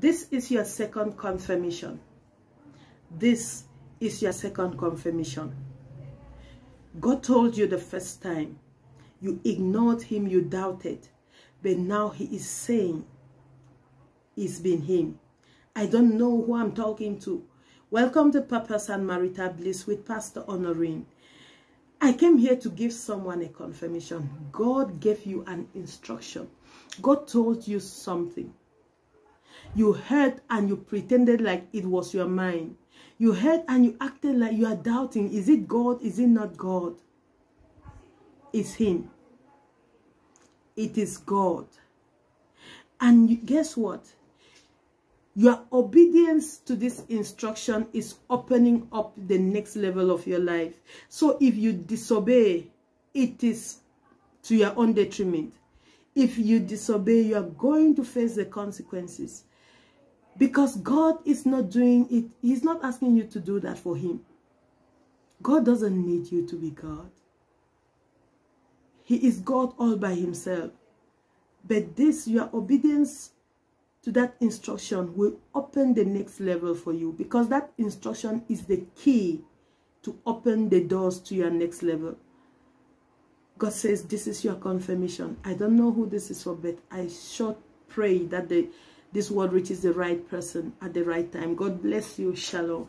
This is your second confirmation. This is your second confirmation. God told you the first time. You ignored him, you doubted. But now he is saying it's been him. I don't know who I'm talking to. Welcome to Purpose and Marital Bliss with Pastor Honorine. I came here to give someone a confirmation. God gave you an instruction. God told you something. You heard and you pretended like it was your mind. You heard and you acted like you are doubting. Is it God? Is it not God? It's Him. It is God. And guess what? Your obedience to this instruction is opening up the next level of your life. So if you disobey, it is to your own detriment. If you disobey, you are going to face the consequences. Because God is not doing it. He's not asking you to do that for him. God doesn't need you to be God. He is God all by himself. But this, your obedience to that instruction will open the next level for you because that instruction is the key to open the doors to your next level. God says this is your confirmation. I don't know who this is for, but I sure pray that the, this word reaches the right person at the right time. God bless you. Shalom.